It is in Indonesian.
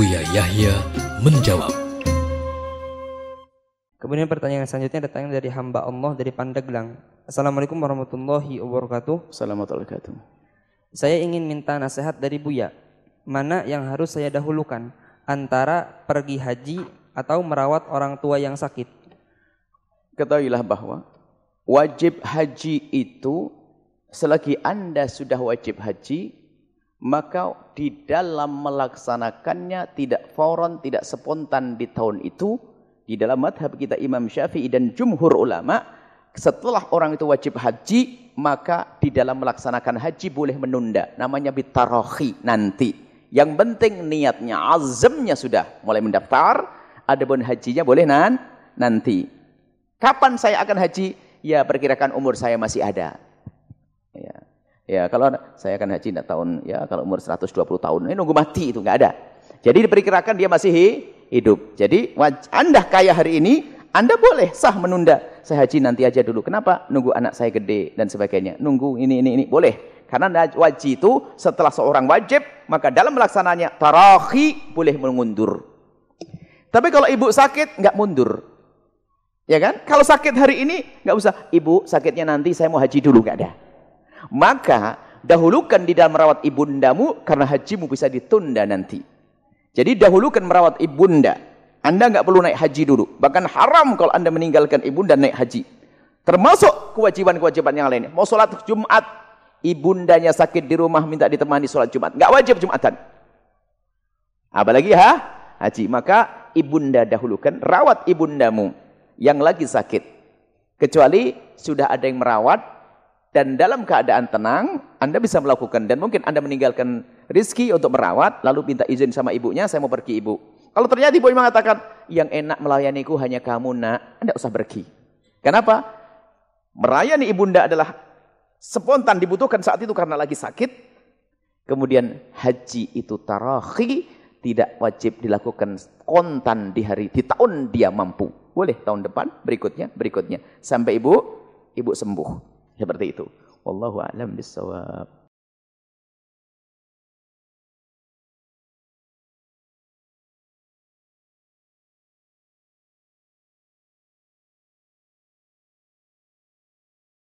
Buya Yahya menjawab. Kemudian pertanyaan selanjutnya datang dari hamba Allah dari Pandeglang. Assalamualaikum warahmatullahi wabarakatuh. Assalamualaikum warahmatullahi wabarakatuh. Saya ingin minta nasihat dari Buya. Mana yang harus saya dahulukan antara pergi haji atau merawat orang tua yang sakit? Ketahuilah bahwa wajib haji itu selagi Anda sudah wajib haji, maka di dalam melaksanakannya tidak fauron, tidak spontan di tahun itu, di dalam madhab kita Imam Syafi'i dan jumhur ulama, setelah orang itu wajib haji, maka di dalam melaksanakan haji boleh menunda. Namanya bitarohi nanti. Yang penting niatnya, azamnya sudah mulai mendaftar, ada pun hajinya boleh nan, nanti. Kapan saya akan haji? Ya perkirakan umur saya masih ada. Ya, kalau saya akan haji tahun ya kalau umur 120 tahun, ini nunggu mati itu nggak ada. Jadi diperkirakan dia masih hidup. Jadi Anda kaya hari ini, Anda boleh sah menunda. Saya haji nanti aja dulu. Kenapa? Nunggu anak saya gede dan sebagainya. Nunggu ini, ini, ini. Boleh. Karena wajib itu setelah seorang wajib, maka dalam melaksananya tarahi boleh mengundur. Tapi kalau ibu sakit, nggak mundur. Ya kan? Kalau sakit hari ini, nggak usah. Ibu sakitnya nanti saya mau haji dulu. nggak ada. Maka dahulukan di dalam merawat ibundamu karena hajimu bisa ditunda nanti. Jadi dahulukan merawat ibunda. Anda nggak perlu naik haji dulu. Bahkan haram kalau Anda meninggalkan ibunda naik haji. Termasuk kewajiban-kewajiban yang lain. Mau sholat Jumat, ibundanya sakit di rumah minta ditemani sholat Jumat. Nggak wajib Jumatan. Apalagi ha? Haji. Maka ibunda dahulukan, rawat ibundamu yang lagi sakit. Kecuali sudah ada yang merawat, dan dalam keadaan tenang, Anda bisa melakukan. Dan mungkin Anda meninggalkan rizki untuk merawat, lalu minta izin sama ibunya, saya mau pergi ibu. Kalau ternyata ibu mengatakan, yang enak melayaniku hanya kamu nak, Anda usah pergi. Kenapa? Melayani ibunda adalah spontan dibutuhkan saat itu karena lagi sakit. Kemudian haji itu tarahi, tidak wajib dilakukan kontan di hari, di tahun dia mampu. Boleh tahun depan, berikutnya, berikutnya. Sampai ibu, ibu sembuh. Seperti itu. Wallahu a'lam bissawab.